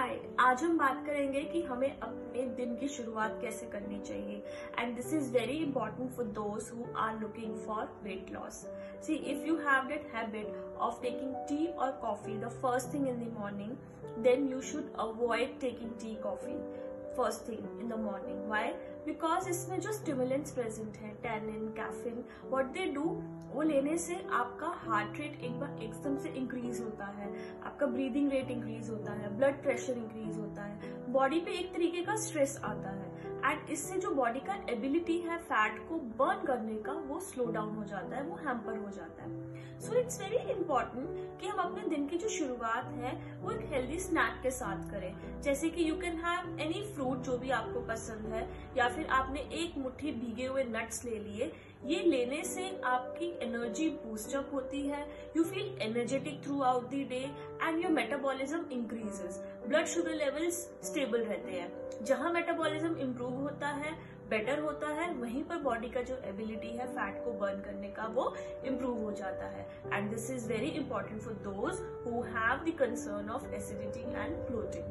हाय, आज हम बात करेंगे कि हमें अपने दिन की शुरुआत कैसे करनी चाहिए। And this is very important for those who are looking for weight loss see if you have that habit of taking tea और coffee the first thing in the morning then you should avoid taking tea coffee first thing in the morning why because इसमें जो stimulants present है tannin caffeine what they do वो लेने से आपका heart rate एक बार एकदम से इंक्रीज होता है। आपका ब्रीदिंग रेट इंक्रीज होता है ब्लड प्रेशर इंक्रीज होता है। बॉडी पे एक तरीके का स्ट्रेस आता है। एंड इससे जो बॉडी का एबिलिटी है फैट को बर्न करने का, वो स्लो डाउन हो जाता है, वो हैम्पर हो जाता है। सो इट्स वेरी इंपॉर्टेंट कि हम अपने दिन की जो शुरुआत है, वो एक हेल्दी स्नैक के साथ करें। जैसे कि you can have any fruit जो भी आपको पसंद है, या फिर आपने एक मुट्ठी भीगे हुए नट्स ले लिए, ये लेने से आपकी एनर्जी बूस्टअप होती है। You feel energetic throughout the day and your metabolism increases blood sugar levels stable रहते हैं। जहाँ मेटाबॉलिज्म इम्प्रूव होता है बेटर होता है, वहीं पर बॉडी का जो एबिलिटी है फैट को बर्न करने का वो इम्प्रूव हो जाता है। And this is very important for those who have the concern of acidity and bloating